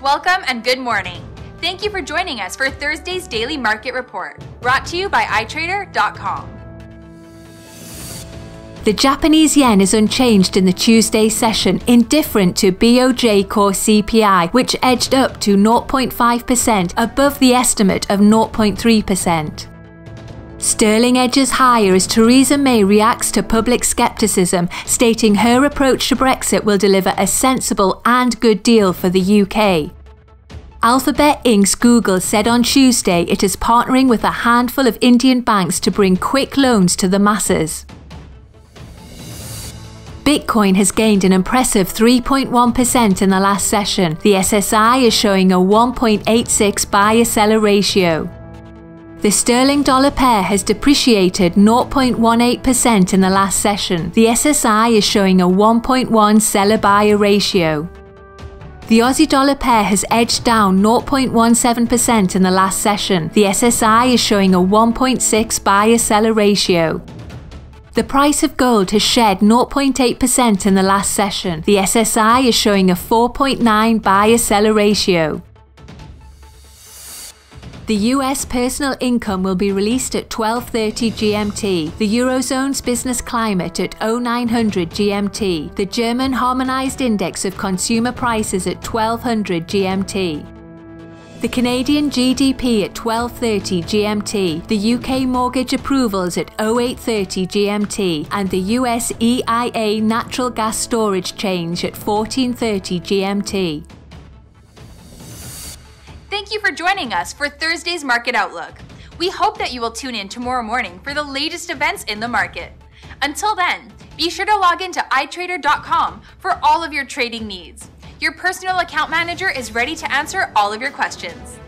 Welcome and good morning. Thank you for joining us for Thursday's Daily Market Report, brought to you by iTrader.com. The Japanese yen is unchanged in the Tuesday session, indifferent to BOJ core CPI, which edged up to 0.5% above the estimate of 0.3%. Sterling edges higher as Theresa May reacts to public scepticism, stating her approach to Brexit will deliver a sensible and good deal for the UK. Alphabet Inc.'s Google said on Tuesday it is partnering with a handful of Indian banks to bring quick loans to the masses. Bitcoin has gained an impressive 3.1% in the last session. The SSI is showing a 1.86 buyer seller ratio. The sterling dollar pair has depreciated 0.18% in the last session. The SSI is showing a 1.1 seller buyer ratio. The Aussie dollar pair has edged down 0.17% in the last session. The SSI is showing a 1.6 buyer seller ratio. The price of gold has shed 0.8% in the last session. The SSI is showing a 4.9 buyer seller ratio. The US personal income will be released at 12:30 GMT. The Eurozone's business climate at 0900 GMT. The German harmonized index of consumer prices at 1200 GMT. The Canadian GDP at 12:30 GMT, the UK mortgage approvals at 08:30 GMT, and the US EIA natural gas storage change at 14:30 GMT. Thank you for joining us for Thursday's Market Outlook. We hope that you will tune in tomorrow morning for the latest events in the market. Until then, be sure to log into iTrader.com for all of your trading needs. Your personal account manager is ready to answer all of your questions.